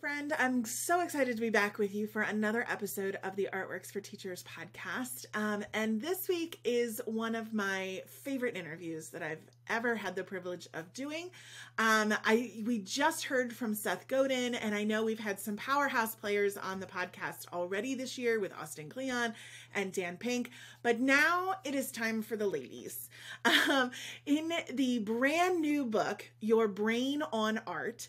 friend. I'm so excited to be back with you for another episode of the Artworks for Teachers podcast. Um, and this week is one of my favorite interviews that I've ever had the privilege of doing. Um, I we just heard from Seth Godin, and I know we've had some powerhouse players on the podcast already this year with Austin Kleon and Dan Pink. But now it is time for the ladies. Um, in the brand new book, Your Brain on Art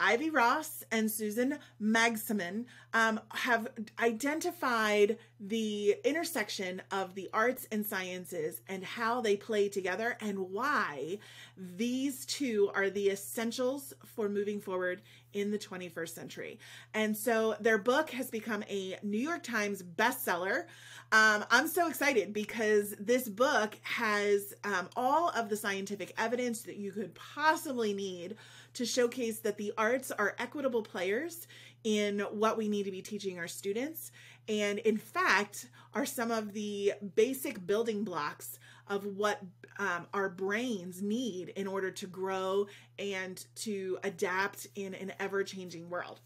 Ivy Ross and Susan Magsamen um, have identified the intersection of the arts and sciences and how they play together and why these two are the essentials for moving forward in the 21st century. And so their book has become a New York Times bestseller. Um, I'm so excited because this book has um, all of the scientific evidence that you could possibly need to showcase that the arts are equitable players in what we need to be teaching our students. And in fact, are some of the basic building blocks of what um, our brains need in order to grow and to adapt in an ever changing world.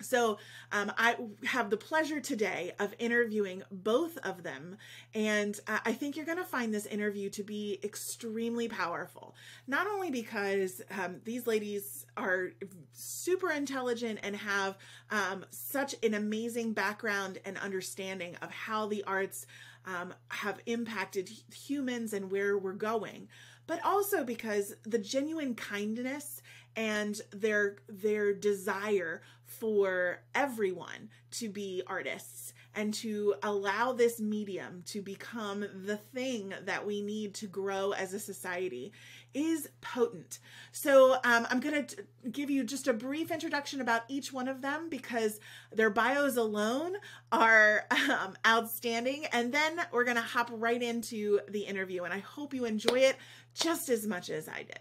So, um, I have the pleasure today of interviewing both of them, and I think you're going to find this interview to be extremely powerful. Not only because um, these ladies are super intelligent and have um, such an amazing background and understanding of how the arts um, have impacted humans and where we're going, but also because the genuine kindness and their their desire for everyone to be artists and to allow this medium to become the thing that we need to grow as a society is potent. So um, I'm going to give you just a brief introduction about each one of them because their bios alone are um, outstanding. And then we're going to hop right into the interview. And I hope you enjoy it just as much as I did.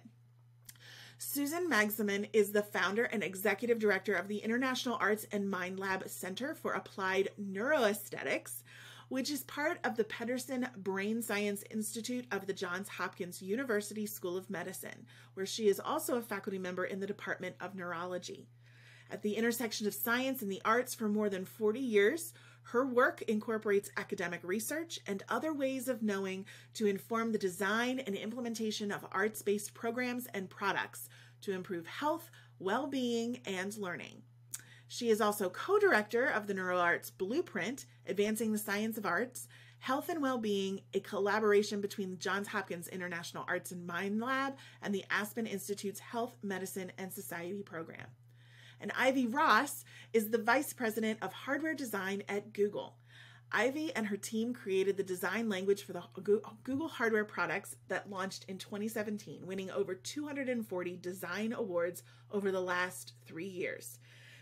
Susan Magsamen is the founder and executive director of the International Arts and Mind Lab Center for Applied Neuroaesthetics, which is part of the Pederson Brain Science Institute of the Johns Hopkins University School of Medicine, where she is also a faculty member in the Department of Neurology. At the intersection of science and the arts for more than 40 years, her work incorporates academic research and other ways of knowing to inform the design and implementation of arts based programs and products to improve health, well being, and learning. She is also co director of the NeuroArts Blueprint, Advancing the Science of Arts, Health and Well-Being, a collaboration between the Johns Hopkins International Arts and Mind Lab and the Aspen Institute's Health, Medicine, and Society program and Ivy Ross is the Vice President of Hardware Design at Google. Ivy and her team created the design language for the Google hardware products that launched in 2017, winning over 240 design awards over the last three years.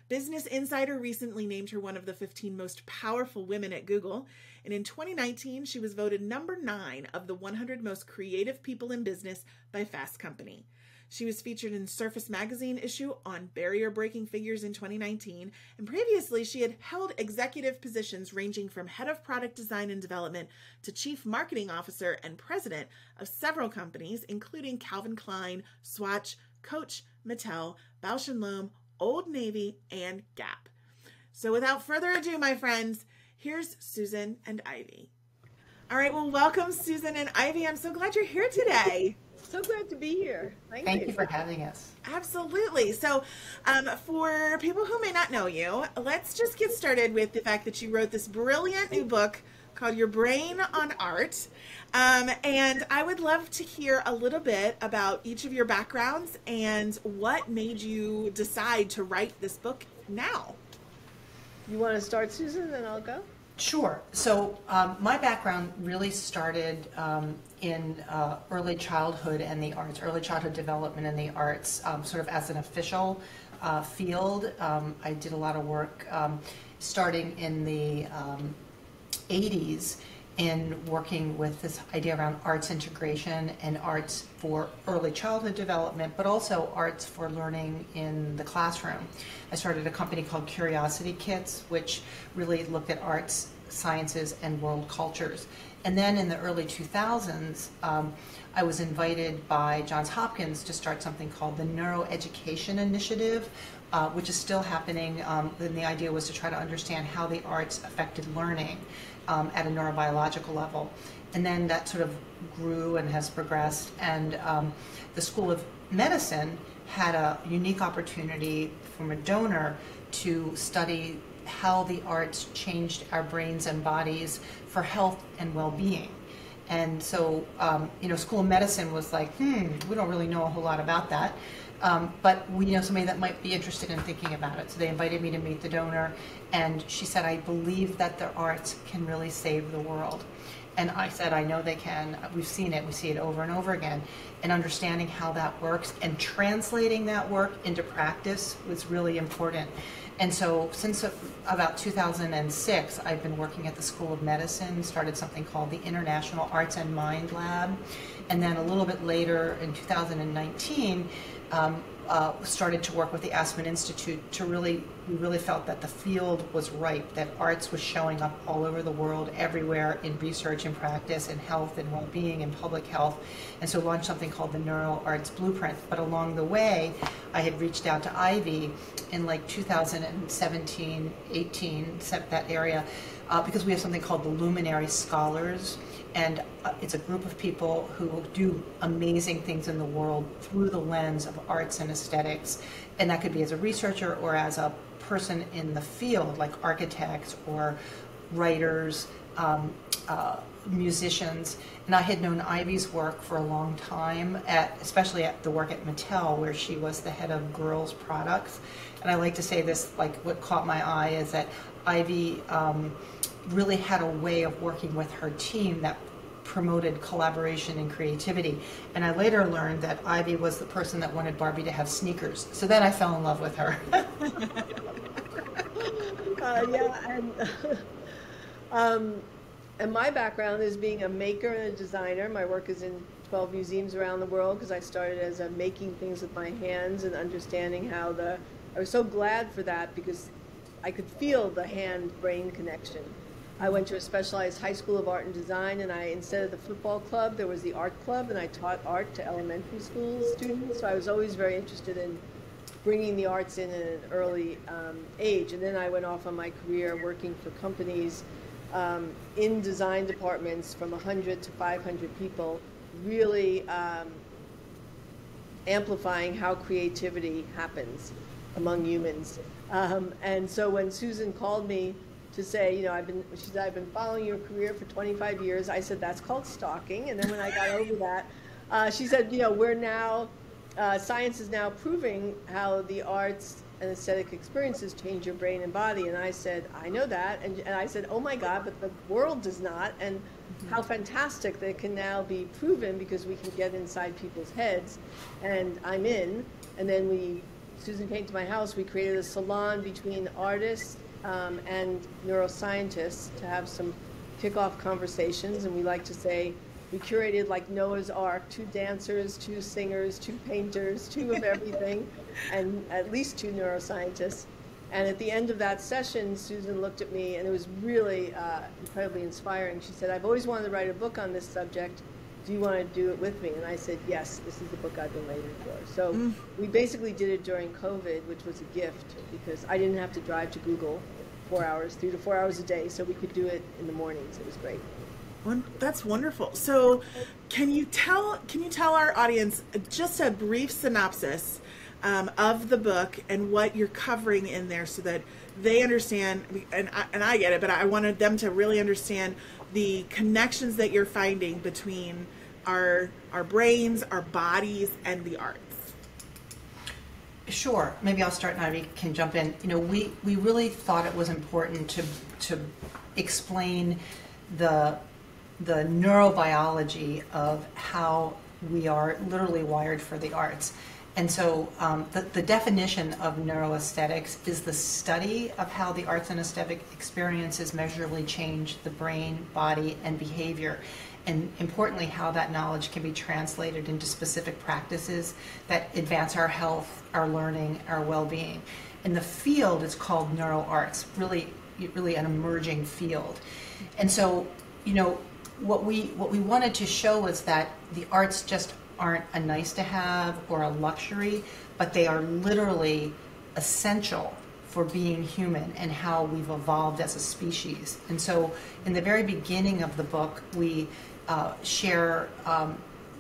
Business Insider recently named her one of the 15 most powerful women at Google, and in 2019, she was voted number nine of the 100 most creative people in business by Fast Company. She was featured in Surface Magazine issue on barrier breaking figures in 2019, and previously she had held executive positions ranging from head of product design and development to chief marketing officer and president of several companies, including Calvin Klein, Swatch, Coach, Mattel, Bausch & Lomb, Old Navy, and Gap. So without further ado, my friends, here's Susan and Ivy. All right, well, welcome, Susan and Ivy. I'm so glad you're here today. So glad to be here. Thank, Thank you. you. for having us. Absolutely. So, um, for people who may not know you, let's just get started with the fact that you wrote this brilliant new book called Your Brain on Art. Um, and I would love to hear a little bit about each of your backgrounds and what made you decide to write this book now. You want to start, Susan, then I'll go? Sure. So um, my background really started um, in uh, early childhood and the arts, early childhood development and the arts, um, sort of as an official uh, field. Um, I did a lot of work um, starting in the 80s um, in working with this idea around arts integration and arts for early childhood development, but also arts for learning in the classroom. I started a company called Curiosity Kits, which really looked at arts, sciences, and world cultures. And then in the early 2000s, um, I was invited by Johns Hopkins to start something called the Neuroeducation Initiative, uh, which is still happening. Um, and the idea was to try to understand how the arts affected learning um, at a neurobiological level. And then that sort of grew and has progressed. And um, the School of Medicine had a unique opportunity from a donor to study how the arts changed our brains and bodies for health and well-being. And so, um, you know, School of Medicine was like, hmm, we don't really know a whole lot about that. Um, but we know somebody that might be interested in thinking about it. So they invited me to meet the donor, and she said, I believe that the arts can really save the world. And I said, I know they can. We've seen it. We see it over and over again. And understanding how that works and translating that work into practice was really important. And so since about 2006, I've been working at the School of Medicine, started something called the International Arts and Mind Lab. And then a little bit later in 2019, um, uh, started to work with the Aspen Institute to really, we really felt that the field was ripe, that arts was showing up all over the world, everywhere in research and practice and health and well-being and public health. And so launched something called the NeuroArts Blueprint. But along the way, I had reached out to Ivy in like 2017, 18, set that area, uh, because we have something called the Luminary Scholars and uh, it's a group of people who do amazing things in the world through the lens of arts and aesthetics. And that could be as a researcher or as a person in the field, like architects or writers, um, uh, musicians. And I had known Ivy's work for a long time, at, especially at the work at Mattel, where she was the head of girls' products. And I like to say this, like what caught my eye is that Ivy um, really had a way of working with her team that promoted collaboration and creativity. And I later learned that Ivy was the person that wanted Barbie to have sneakers. So then I fell in love with her. uh, yeah, and um, and my background is being a maker and a designer. My work is in 12 museums around the world because I started as a making things with my hands and understanding how the. I was so glad for that because I could feel the hand-brain connection I went to a specialized high school of art and design, and I instead of the football club, there was the art club, and I taught art to elementary school students. So I was always very interested in bringing the arts in at an early um, age. And then I went off on my career working for companies um, in design departments from 100 to 500 people, really um, amplifying how creativity happens among humans. Um, and so when Susan called me to say, you know, I've been, she said, I've been following your career for 25 years. I said, that's called stalking. And then when I got over that, uh, she said, you know, we're now, uh, science is now proving how the arts and aesthetic experiences change your brain and body. And I said, I know that. And, and I said, oh my God, but the world does not. And mm-hmm. how fantastic that it can now be proven because we can get inside people's heads. And I'm in. And then we, Susan came to my house, we created a salon between artists um, and neuroscientists to have some kickoff conversations. And we like to say we curated like Noah's Ark two dancers, two singers, two painters, two of everything, and at least two neuroscientists. And at the end of that session, Susan looked at me, and it was really uh, incredibly inspiring. She said, I've always wanted to write a book on this subject do you want to do it with me? And I said, yes, this is the book I've been waiting for. So mm. we basically did it during COVID, which was a gift because I didn't have to drive to Google four hours, three to four hours a day, so we could do it in the mornings. It was great. That's wonderful. So, can you tell can you tell our audience just a brief synopsis um, of the book and what you're covering in there, so that they understand and I, and I get it, but I wanted them to really understand the connections that you're finding between our our brains, our bodies, and the arts. Sure. Maybe I'll start and Ivy can jump in. You know, we, we really thought it was important to to explain the the neurobiology of how we are literally wired for the arts. And so um, the, the definition of neuroaesthetics is the study of how the arts and aesthetic experiences measurably change the brain, body, and behavior. And importantly, how that knowledge can be translated into specific practices that advance our health, our learning, our well-being. In the field, it's called neuroarts, really, really an emerging field. And so, you know, what we what we wanted to show was that the arts just aren't a nice to have or a luxury, but they are literally essential for being human and how we've evolved as a species. And so, in the very beginning of the book, we uh, share um,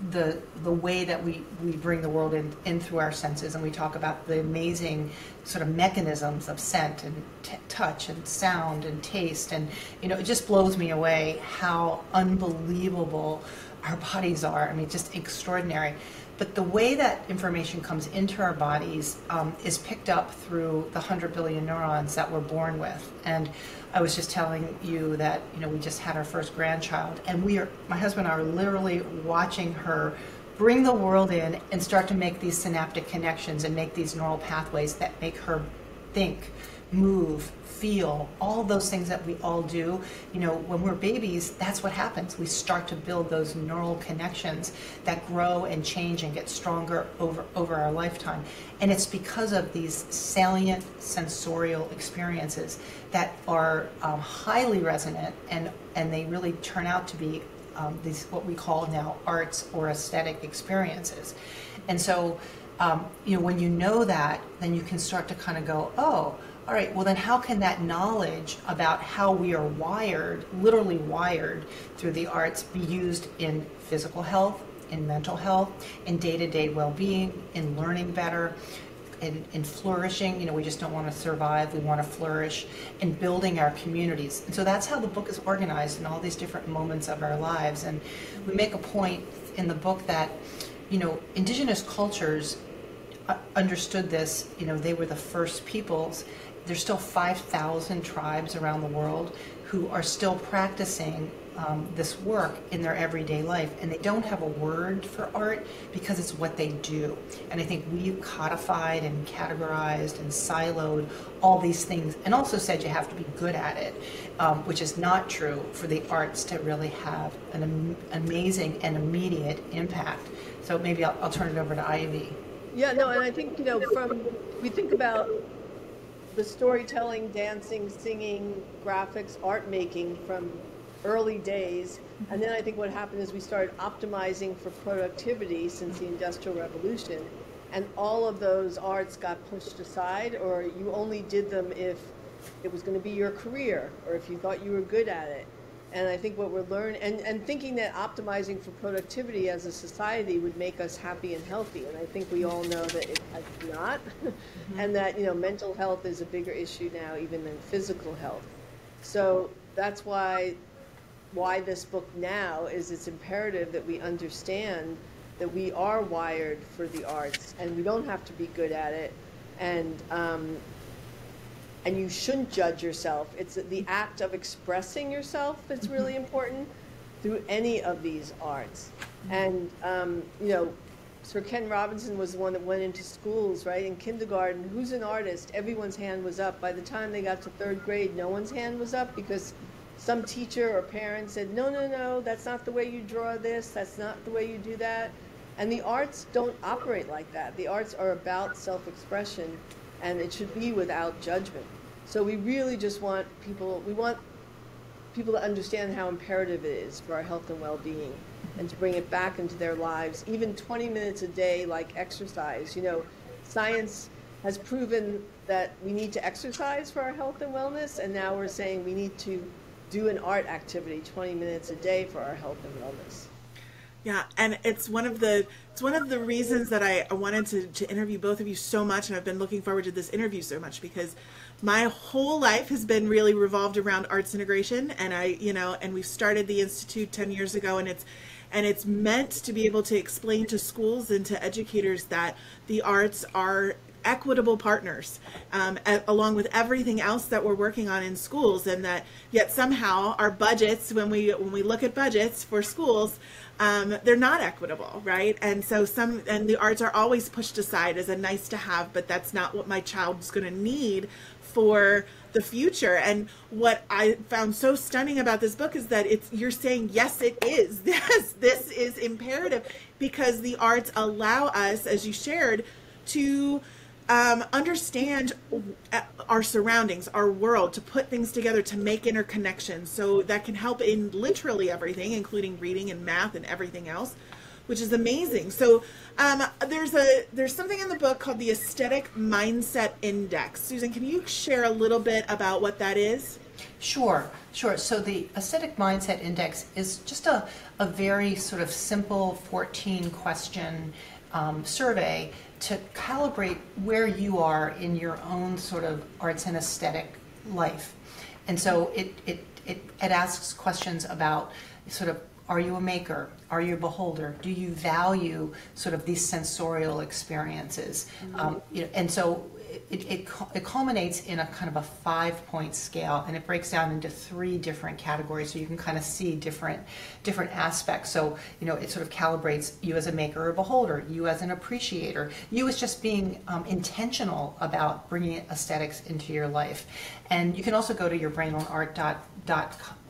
the the way that we, we bring the world in, in through our senses, and we talk about the amazing sort of mechanisms of scent and touch and sound and taste, and you know, it just blows me away how unbelievable our bodies are. I mean, just extraordinary. But the way that information comes into our bodies um, is picked up through the 100 billion neurons that we're born with. And I was just telling you that, you know, we just had our first grandchild, and we are, my husband and I are literally watching her bring the world in and start to make these synaptic connections and make these neural pathways that make her think, move, feel, all those things that we all do. You know, when we're babies, that's what happens. We start to build those neural connections that grow and change and get stronger over, over our lifetime. And it's because of these salient sensorial experiences that are um, highly resonant and, and they really turn out to be um, these what we call now arts or aesthetic experiences. And so, um, you know, when you know that, then you can start to kind of go, oh, all right, well, then how can that knowledge about how we are wired, literally wired through the arts, be used in physical health, in mental health, in day to day well being, in learning better? In, in, flourishing. You know, we just don't want to survive, we want to flourish, in building our communities. And so that's how the book is organized in all these different moments of our lives. And we make a point in the book that, you know, indigenous cultures uh, understood this, you know, they were the first peoples there's still 5,000 tribes around the world who are still practicing um, this work in their everyday life, and they don't have a word for art because it's what they do. And I think we codified and categorized and siloed all these things, and also said you have to be good at it, um, which is not true for the arts to really have an am- amazing and immediate impact. So maybe I'll, I'll turn it over to Ivy. Yeah, no, and I think you know from we think about the storytelling, dancing, singing, graphics, art making from early days. And then I think what happened is we started optimizing for productivity since the Industrial Revolution. And all of those arts got pushed aside, or you only did them if it was going to be your career or if you thought you were good at it. And I think what we're learning, and, and thinking that optimizing for productivity as a society would make us happy and healthy. And I think we all know that it has not. Mm-hmm. and that, you know, mental health is a bigger issue now even than physical health. So that's why, why this book now is it's imperative that we understand that we are wired for the arts and we don't have to be good at it. And um, and you shouldn't judge yourself. It's the act of expressing yourself that's mm-hmm. really important through any of these arts. And, um, you know, Sir Ken Robinson was the one that went into schools, right? In kindergarten, who's an artist? Everyone's hand was up. By the time they got to third grade, no one's hand was up because some teacher or parent said, no, no, no, that's not the way you draw this, that's not the way you do that. And the arts don't operate like that. The arts are about self expression and it should be without judgment. So we really just want people, we want people to understand how imperative it is for our health and well-being and to bring it back into their lives, even 20 minutes a day like exercise. You know, science has proven that we need to exercise for our health and wellness, and now we're saying we need to do an art activity 20 minutes a day for our health and wellness. Yeah, and it's one of the it's one of the reasons that I, I wanted to, to interview both of you so much, and I've been looking forward to this interview so much because my whole life has been really revolved around arts integration, and I you know, and we started the institute ten years ago, and it's and it's meant to be able to explain to schools and to educators that the arts are equitable partners um, along with everything else that we're working on in schools and that yet somehow our budgets when we when we look at budgets for schools um, they're not equitable, right? And so some, and the arts are always pushed aside as a nice to have, but that's not what my child's going to need for the future. And what I found so stunning about this book is that it's you're saying yes, it is. Yes, this is imperative because the arts allow us, as you shared, to um, understand our surroundings, our world, to put things together, to make interconnections. So that can help in literally everything, including reading and math and everything else. which is amazing. So um, there's a there's something in the book called the Aesthetic Mindset Index. Susan, can you share a little bit about what that is? Sure, sure. So the Aesthetic Mindset Index is just a, a very sort of simple 14 question um, survey to calibrate where you are in your own sort of arts and aesthetic life. And so it, it, it, it asks questions about sort of are you a maker? Are you a beholder? Do you value sort of these sensorial experiences? Mm-hmm. Um, you know, and so it, it, it, culminates in a kind of a five point scale and it breaks down into three different categories so you can kind of see different different aspects. So you know it sort of calibrates you as a maker or beholder you as an appreciator you as just being um, intentional about bringing aesthetics into your life. And you can also go to your brainonart.com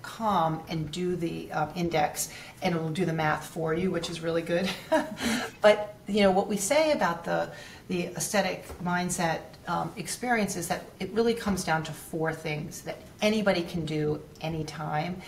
and do the uh, index and it'll do the math for you which is really good but you know what we say about the the aesthetic mindset um, experience is that it really comes down to four things that anybody can do anytime.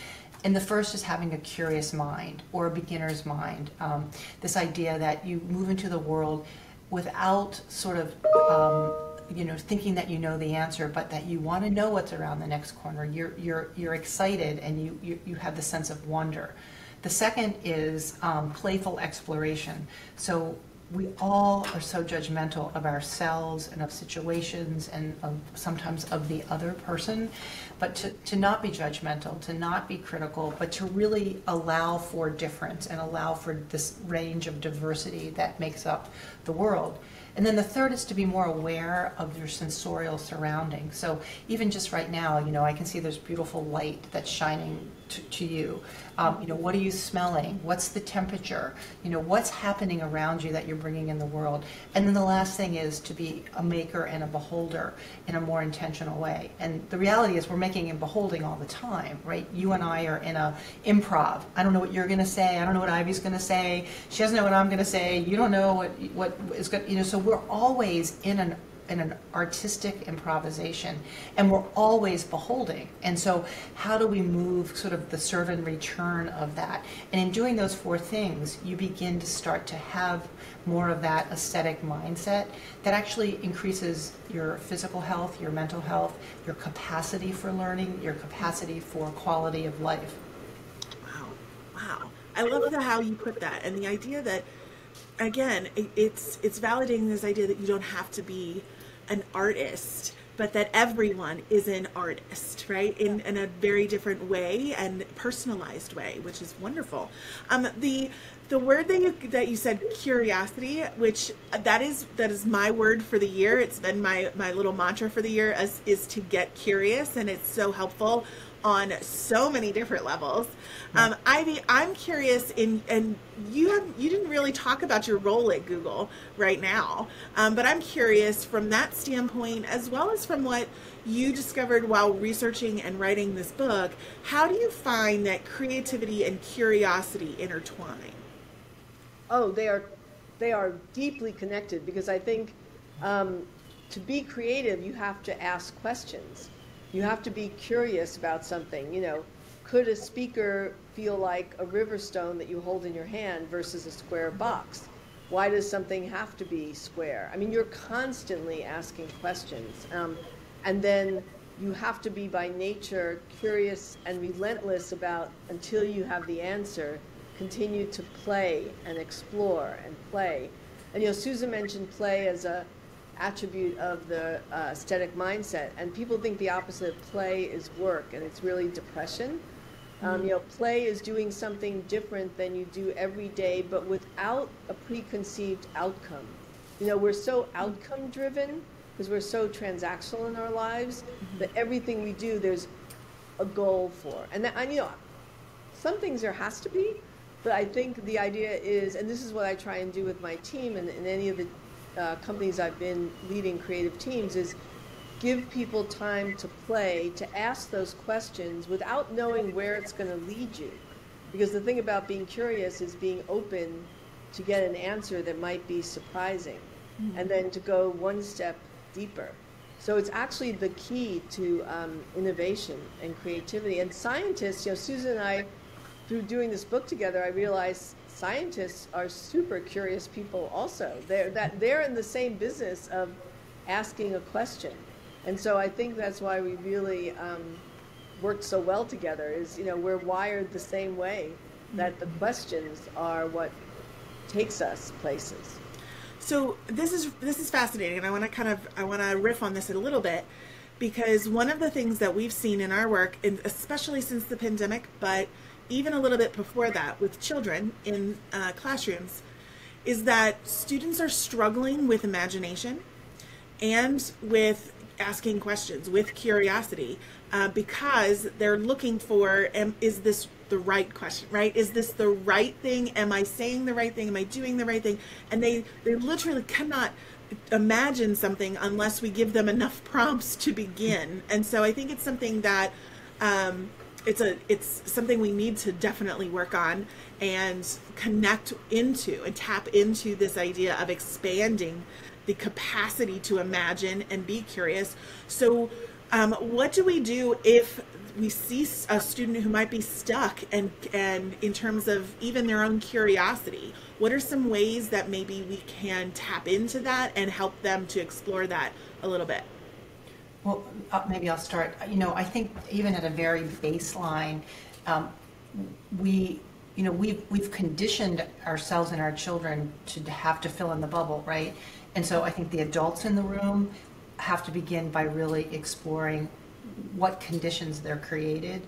And the first is having a curious mind or a beginner's mind. Um, this idea that you move into the world without sort of, um, you know, thinking that you know the answer, but that you want to know what's around the next corner. You're, you're, you're excited and you, you, you have the sense of wonder. The second is um, playful exploration. So we all are so judgmental of ourselves and of situations and of sometimes of the other person but to, to not be judgmental to not be critical but to really allow for difference and allow for this range of diversity that makes up the world and then the third is to be more aware of your sensorial surroundings. So even just right now, you know, I can see there's beautiful light that's shining to, to you. Um, you know, what are you smelling? What's the temperature? You know, what's happening around you that you're bringing in the world? And then the last thing is to be a maker and a beholder in a more intentional way. And the reality is we're making and beholding all the time, right? You and I are in a improv. I don't know what you're going to say. I don't know what Ivy's going to say. She doesn't know what I'm going to say. You don't know what what is going. to, You know, so we're always in an in an artistic improvisation and we're always beholding. And so how do we move sort of the serve and return of that? And in doing those four things you begin to start to have more of that aesthetic mindset that actually increases your physical health your mental health your capacity for learning your capacity for quality of life. Wow. Wow. I love the how you put that and the idea that again it's it's validating this idea that you don't have to be an artist but that everyone is an artist, right? In, in a very different way and personalized way, which is wonderful. Um, the the word that you that you said curiosity, which that is that is my word for the year. It's been my my little mantra for the year as is to get curious, and it's so helpful on so many different levels. Um, Ivy, I'm curious in, and you have you didn't really talk about your role at Google right now, um, but I'm curious from that standpoint as well as from what you discovered while researching and writing this book. How do you find that creativity and curiosity intertwine? Oh, they are they are deeply connected because I think um, to be creative, you have to ask questions you have to be curious about something. You know, could a speaker feel like a river stone that you hold in your hand versus a square box? Why does something have to be square? I mean, you're constantly asking questions. Um, and then you have to be by nature curious and relentless about until you have the answer, continue to play and explore and play. And you know, Susan mentioned play as a attribute of the uh, aesthetic mindset. And people think the opposite of play is work, and it's really depression. Um, you know, play is doing something different than you do every day, but without a preconceived outcome. You know, we're so outcome driven because we're so transactional in our lives mm-hmm. that everything we do, there's a goal for. And, that, and you know, some things there has to be, but I think the idea is, and this is what I try and do with my team and, and any of the uh, companies I've been leading creative teams is give people time to play, to ask those questions without knowing where it's going to lead you. Because the thing about being curious is being open to get an answer that might be surprising mm-hmm. and then to go one step deeper. So it's actually the key to um, innovation and creativity. And scientists, you know, Susan and I, through doing this book together, I realized scientists are super curious people also. They're that they're in the same business of asking a question, and so I think that's why we really um, worked so well together. Is you know we're wired the same way that the questions are what takes us places. So this is this is fascinating, and I want to kind of I want to riff on this a little bit because one of the things that we've seen in our work, and especially since the pandemic, but even a little bit before that with children in uh, classrooms, is that students are struggling with imagination and with asking questions, with curiosity, uh, because they're looking for, um, is this the right question, right? Is this the right thing? Am I saying the right thing? Am I doing the right thing? And they, they literally cannot imagine something unless we give them enough prompts to begin. And so I think it's something that um, it's a it's something we need to definitely work on and connect into and tap into this idea of expanding the capacity to imagine and be curious. So, um, what do we do if we see a student who might be stuck and and in terms of even their own curiosity? What are some ways that maybe we can tap into that and help them to explore that a little bit? Well, uh, maybe I'll start. You know, I think even at a very baseline, um, we, you know, we've we've conditioned ourselves and our children to have to fill in the bubble, right? And so I think the adults in the room have to begin by really exploring what conditions they're created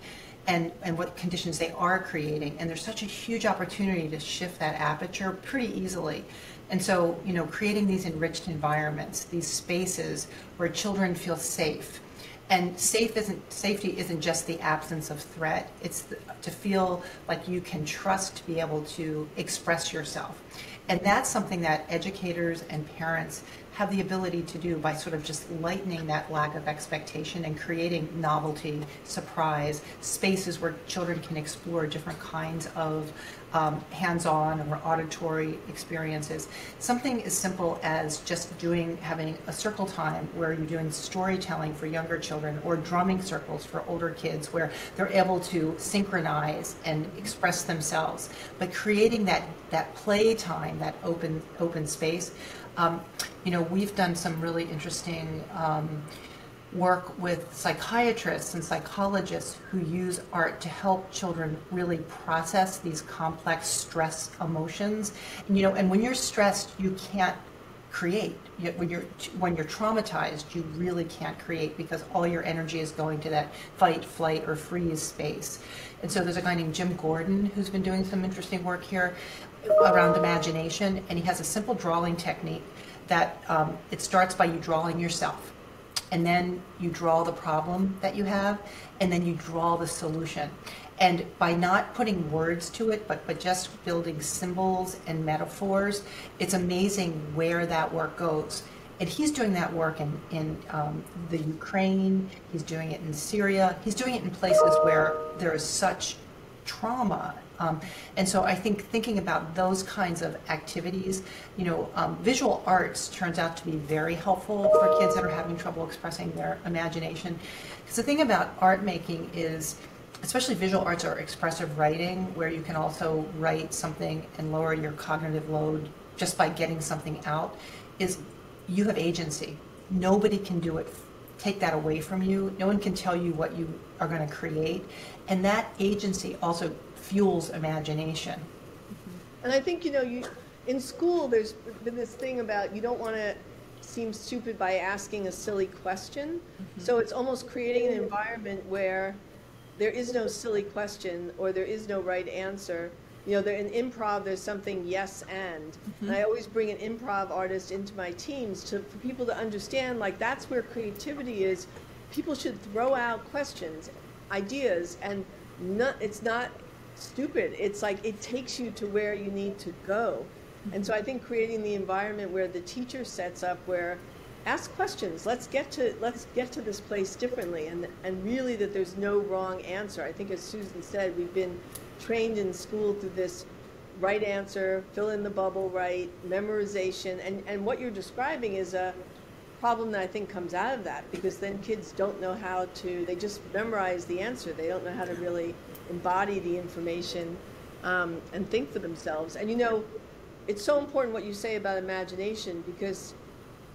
and, and what conditions they are creating. And there's such a huge opportunity to shift that aperture pretty easily. And so, you know, creating these enriched environments, these spaces where children feel safe. And safe isn't safety isn't just the absence of threat. It's the, to feel like you can trust to be able to express yourself. And that's something that educators and parents have the ability to do by sort of just lightening that lack of expectation and creating novelty, surprise, spaces where children can explore different kinds of um, hands-on or auditory experiences. Something as simple as just doing, having a circle time where you're doing storytelling for younger children or drumming circles for older kids where they're able to synchronize and express themselves. But creating that, that play time, that open, open space, um, you know, we've done some really interesting um, work with psychiatrists and psychologists who use art to help children really process these complex stress emotions. And, you know, and when you're stressed, you can't create. When you're when you're traumatized, you really can't create because all your energy is going to that fight, flight, or freeze space. And so there's a guy named Jim Gordon who's been doing some interesting work here around imagination, and he has a simple drawing technique that um, it starts by you drawing yourself and then you draw the problem that you have, and then you draw the solution. And by not putting words to it, but, but just building symbols and metaphors, it's amazing where that work goes. And he's doing that work in, in um, the Ukraine, he's doing it in Syria, he's doing it in places where there is such trauma um, and so I think thinking about those kinds of activities, you know, um, visual arts turns out to be very helpful for kids that are having trouble expressing their imagination. Because the thing about art making is, especially visual arts or expressive writing, where you can also write something and lower your cognitive load just by getting something out, is you have agency. Nobody can do it take that away from you. No one can tell you what you are going to create. And that agency also fuels imagination. And I think, you know, you in school, there's been this thing about you don't want to seem stupid by asking a silly question. Mm-hmm. So it's almost creating an environment where there is no silly question or there is no right answer. You know, there, in improv, there's something yes and. Mm-hmm. And I always bring an improv artist into my teams to, for people to understand, like, that's where creativity is. People should throw out questions, ideas, and not, it's not stupid. It's like it takes you to where you need to go. And so I think creating the environment where the teacher sets up where ask questions. Let's get to let's get to this place differently and and really that there's no wrong answer. I think as Susan said, we've been trained in school through this right answer, fill in the bubble right, memorization and and what you're describing is a problem that I think comes out of that because then kids don't know how to they just memorize the answer. They don't know how to really embody the information um, and think for themselves. And you know, it's so important what you say about imagination because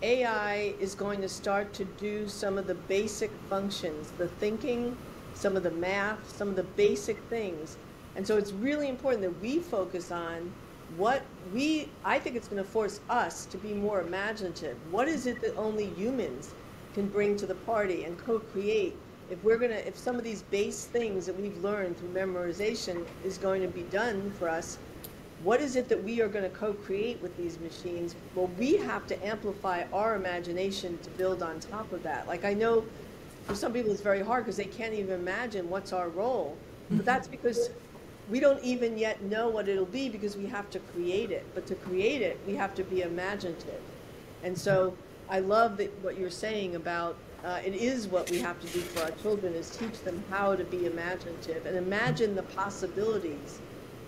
AI is going to start to do some of the basic functions, the thinking, some of the math, some of the basic things. And so it's really important that we focus on what we, I think it's going to force us to be more imaginative. What is it that only humans can bring to the party and co create? If we're going to, if some of these base things that we've learned through memorization is going to be done for us, what is it that we are going to co-create with these machines? Well we have to amplify our imagination to build on top of that. Like i know for some people it's very hard because they can't even imagine what's our role but that's mm-hmm. because we don't even yet know what it'll be because we have to create it. But to create it we have to be imaginative. And so i love that what you're saying about uh, it is what we have to do for our children is teach them how to be imaginative and imagine the possibilities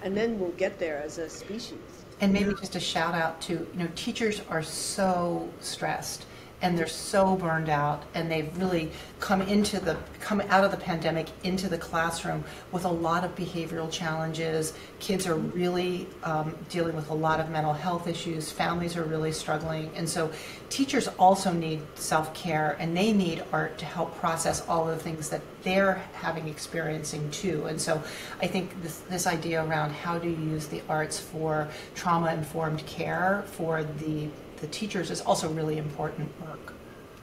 and then we'll get there as a species. And maybe just a shout out to, you know, teachers are so stressed and they're so burned out and they've really come into the come out of the pandemic into the classroom with a lot of behavioral challenges. Kids are really um, dealing with a lot of mental health issues. Families are really struggling. And so teachers also need self-care and they need art to help process all the things that they're having experiencing too. And so i think this, this idea around how do you use the arts for trauma informed care for the the teachers is also really important work.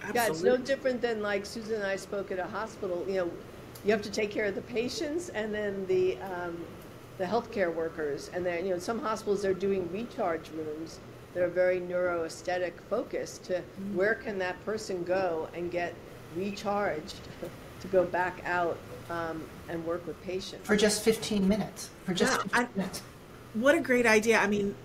Absolutely. Yeah, it's no different than like Susan and I spoke at a hospital. You know, you have to take care of the patients and then the um, the healthcare workers, and then you know, some hospitals they're doing recharge rooms. that are very neuroaesthetic focused to mm-hmm. where can that person go and get recharged to go back out um, and work with patients for just 15 minutes. For just yeah, 15 I, minutes. What a great idea! I mean,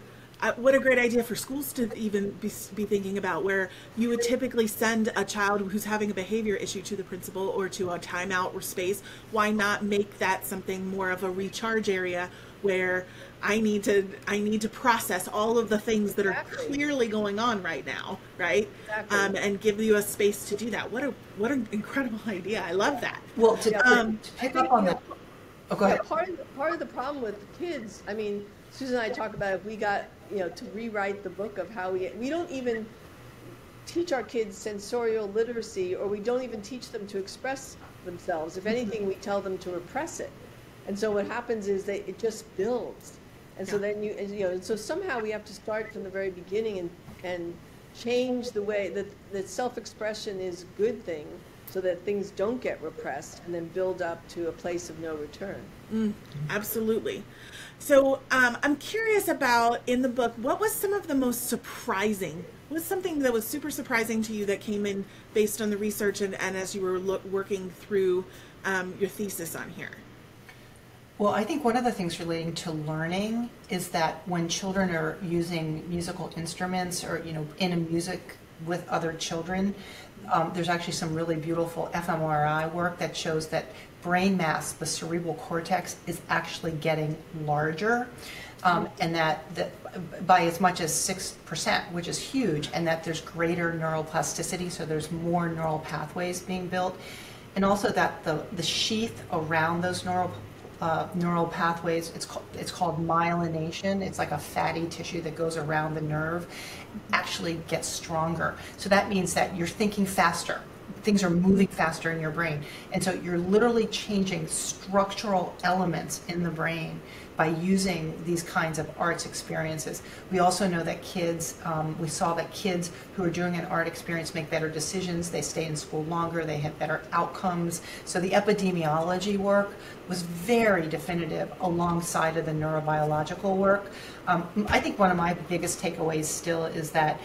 uh, what a great idea for schools to even be, be, thinking about where you would typically send a child who's having a behavior issue to the principal or to a timeout or space. Why not make that something more of a recharge area where i need to i need to process all of the things that are clearly going on right now right? Exactly. um, and give you a space to do that. What a what an incredible idea. I love that. Well to, um, to pick up on that oh, go ahead. part, of the, part of the problem with kids i mean Susan and I talk about if we got you know to rewrite the book of how we we don't even teach our kids sensorial literacy or we don't even teach them to express themselves. If anything, we tell them to repress it. And so what happens is that it just builds. And so then you you know and so somehow we have to start from the very beginning and and change the way that that self-expression is a good thing so that things don't get repressed and then build up to a place of no return. Mm, absolutely. So um, I'm curious about in the book, what was some of the most surprising? What was something that was super surprising to you that came in based on the research and, and as you were lo- working through um, your thesis on here? Well, I think one of the things relating to learning is that when children are using musical instruments or, you know, in a music with other children, um, there's actually some really beautiful fMRI work that shows that brain mass, the cerebral cortex, is actually getting larger. Um, and that, by as much as 6%, which is huge, and that there's greater neuroplasticity, so there's more neural pathways being built. And also that the, the sheath around those neural uh, neural pathways. It's called it's called myelination. It's like a fatty tissue that goes around the nerve, actually gets stronger. So that means that you're thinking faster. Things are moving faster in your brain, and so you're literally changing structural elements in the brain by using these kinds of arts experiences. We also know that kids, um, we saw that kids who are doing an art experience make better decisions, they stay in school longer, they have better outcomes. So the epidemiology work was very definitive alongside of the neurobiological work. Um, I think one of my biggest takeaways still is that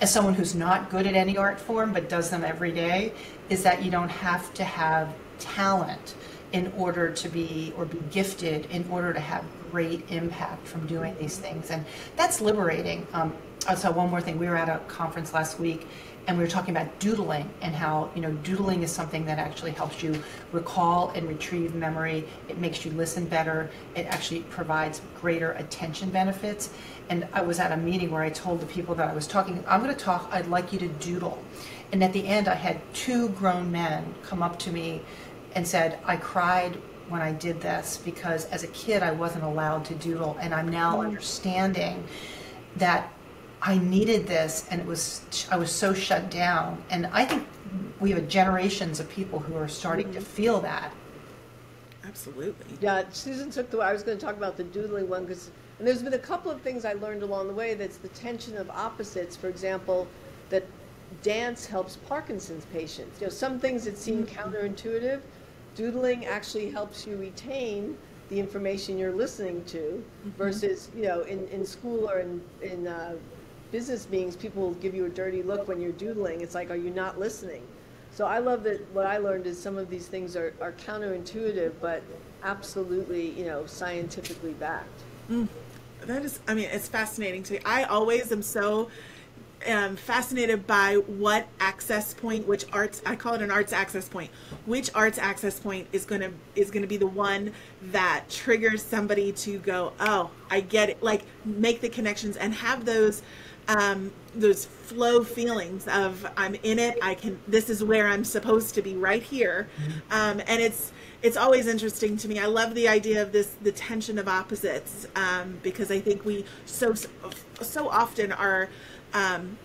as someone who's not good at any art form but does them every day, is that you don't have to have talent in order to be or be gifted in order to have great impact from doing these things. And that's liberating. Um, so one more thing. We were at a conference last week and we were talking about doodling and how you know doodling is something that actually helps you recall and retrieve memory. It makes you listen better. It actually provides greater attention benefits. And i was at a meeting where i told the people that i was talking i'm going to talk i'd like you to doodle. And at the end i had two grown men come up to me and said, I cried when I did this because as a kid I wasn't allowed to doodle, and I'm now mm. understanding that I needed this, and it was I was so shut down, and I think we have generations of people who are starting to mm-hmm. feel that. Absolutely. Yeah, Susan took the. I was going to talk about the doodling one because, and there's been a couple of things I learned along the way. That's the tension of opposites. For example, that dance helps Parkinson's patients. You know, some things that seem mm-hmm. counterintuitive, doodling actually helps you retain the information you're listening to, versus you know, in, in school or in in uh, business meetings, people will give you a dirty look when you're doodling. It's like, are you not listening? So I love that what I learned is some of these things are, are counterintuitive, but absolutely, you know, scientifically backed. That is, I mean, it's fascinating to me. I always am so um, fascinated by what access point, which arts, I call it an arts access point, which arts access point is gonna is gonna be the one that triggers somebody to go, oh, I get it, like make the connections and have those um, those flow feelings of I'm in it. I can. This is where I'm supposed to be, right here. Um, and it's it's always interesting to me. I love the idea of this the tension of opposites um, because I think we so so often are. Um,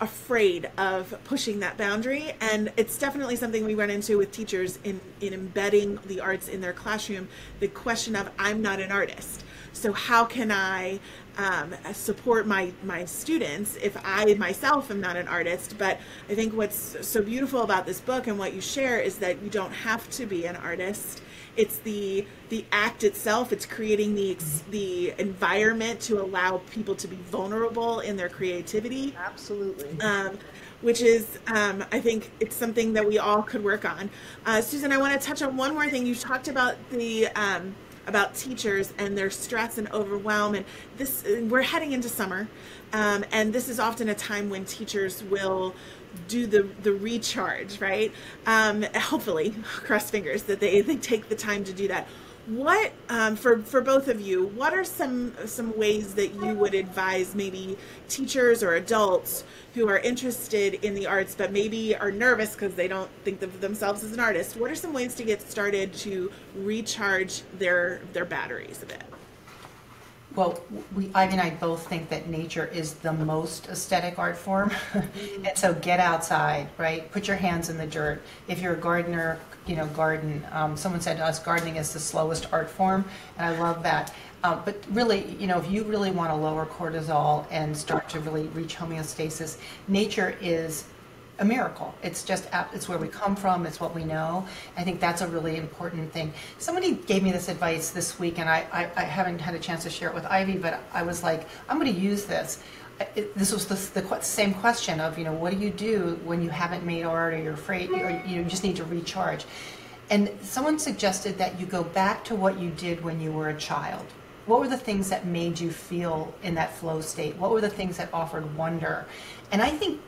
afraid of pushing that boundary and it's definitely something we run into with teachers in in embedding the arts in their classroom the question of i'm not an artist so how can i um, support my my students if I myself am not an artist. But I think what's so beautiful about this book and what you share is that you don't have to be an artist. It's the the act itself. It's creating the the environment to allow people to be vulnerable in their creativity. Absolutely. Um, which is, um, I think, it's something that we all could work on. Uh, Susan, I want to touch on one more thing. You talked about the um, about teachers and their stress and overwhelm and this we're heading into summer um, and this is often a time when teachers will do the the recharge right? Um, hopefully cross fingers that they, they take the time to do that. What um, for for both of you what are some some ways that you would advise maybe teachers or adults who are interested in the arts but maybe are nervous because they don't think of themselves as an artist? What are some ways to get started to recharge their their batteries a bit Well, we, Ivy and I both think that nature is the most aesthetic art form. and so get outside, right? Put your hands in the dirt. If you're a gardener, you know, garden. Um, someone said to us, gardening is the slowest art form, and I love that. Uh, but really, you know, if you really want to lower cortisol and start to really reach homeostasis, nature is a miracle. It's just it's where we come from. It's what we know. I think that's a really important thing. Somebody gave me this advice this week, and I, I, I haven't had a chance to share it with Ivy, but I was like, I'm going to use this. It, this was the, the same question of, you know, what do you do when you haven't made art or you're afraid or you just need to recharge? And someone suggested that you go back to what you did when you were a child. What were the things that made you feel in that flow state? What were the things that offered wonder? And I think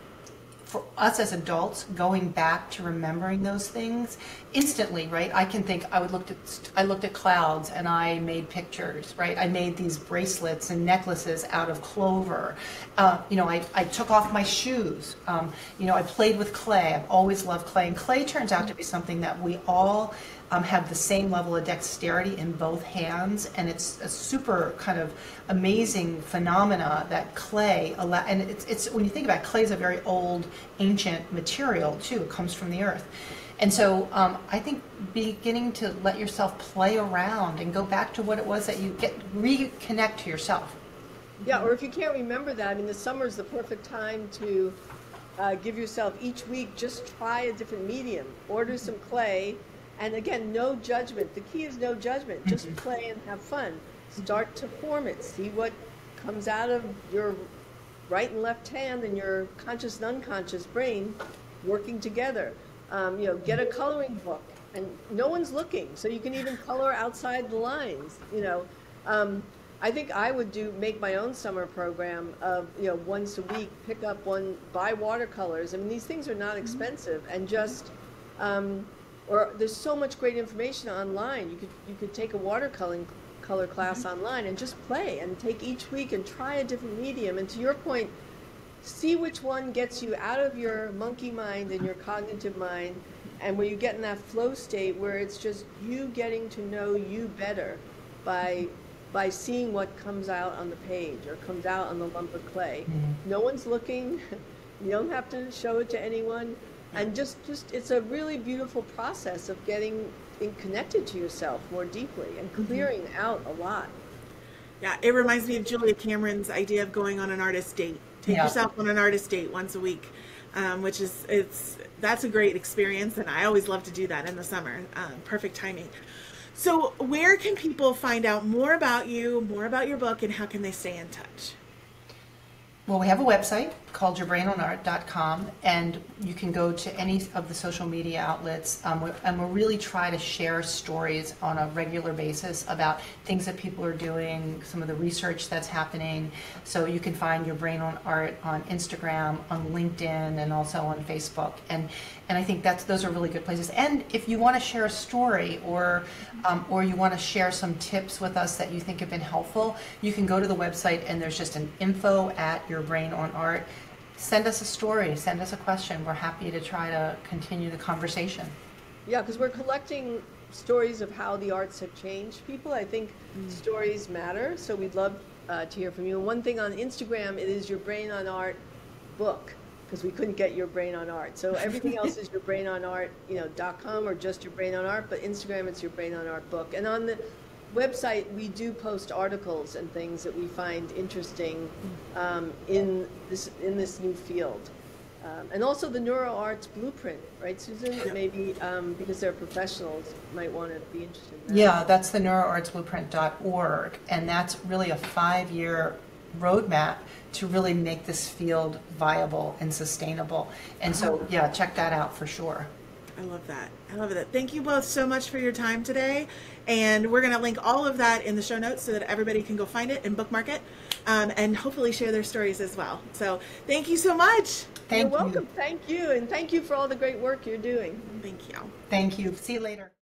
for us as adults, going back to remembering those things instantly, right? I can think I would looked at I looked at clouds and I made pictures, right? I made these bracelets and necklaces out of clover. Uh, you know, I, I took off my shoes. Um, you know, I played with clay. I've always loved clay, and clay turns out to be something that we all um, have the same level of dexterity in both hands, and it's a super kind of amazing phenomena that clay. And it's, it's when you think about it, clay is a very old, ancient material too. It comes from the earth. And so um, I think beginning to let yourself play around and go back to what it was that you get reconnect to yourself. Yeah, or if you can't remember that, I mean, the summer is the perfect time to uh, give yourself each week just try a different medium. Order some clay, and again, no judgment. The key is no judgment. Just play and have fun. Start to form it. See what comes out of your right and left hand and your conscious and unconscious brain working together. Um, you know, get a coloring book, and no one's looking, so you can even color outside the lines. You know. Um, I think I would do make my own summer program of you know once a week pick up one buy watercolors. I mean these things are not expensive and just um, or there's so much great information online. You could you could take a watercoloring color class mm-hmm. online and just play and take each week and try a different medium. And to your point, see which one gets you out of your monkey mind and your cognitive mind and where you get in that flow state where it's just you getting to know you better by by seeing what comes out on the page or comes out on the lump of clay. Mm-hmm. No one's looking. You don't have to show it to anyone. And just just it's a really beautiful process of getting in connected to yourself more deeply and clearing out a lot. Yeah, it reminds me of Julia Cameron's idea of going on an artist date. Take Yeah. yourself on an artist date once a week, um, which is it's that's a great experience, and I always love to do that in the summer. Um, perfect timing. So, where can people find out more about you, more about your book, and how can they stay in touch? Well, we have a website called yourbrainonart.com, and you can go to any of the social media outlets. Um, and we really try to share stories on a regular basis about things that people are doing, some of the research that's happening. So you can find Your Brain on Art on Instagram, on LinkedIn, and also on Facebook. And and I think that's those are really good places. And if you want to share a story or um, or you want to share some tips with us that you think have been helpful, you can go to the website and there's just an info at your brain on art. Send us a story, send us a question. We're happy to try to continue the conversation. Yeah, because we're collecting stories of how the arts have changed people. I think stories matter, so we'd love uh, to hear from you. And one thing on Instagram, it is your brain on art book because we couldn't get your brain on art. So everything else is your brain on art, you know, dot com or just your brain on art. But Instagram, it's your brain on art book. And on the website, we do post articles and things that we find interesting um, in this in this new field. Um, and also the NeuroArts Blueprint, right, Susan? Maybe um, because they're professionals, might want to be interested in that. Yeah, that's the neuroartsblueprint.org, and that's really a five-year roadmap to really make this field viable and sustainable. And so, yeah, check that out for sure. I love that. I love that. Thank you both so much for your time today. And we're going to link all of that in the show notes so that everybody can go find it and bookmark it um, and hopefully share their stories as well. So thank you so much. Thank You're you. welcome. Thank you. And thank you for all the great work you're doing. Thank you. Thank you. See you later.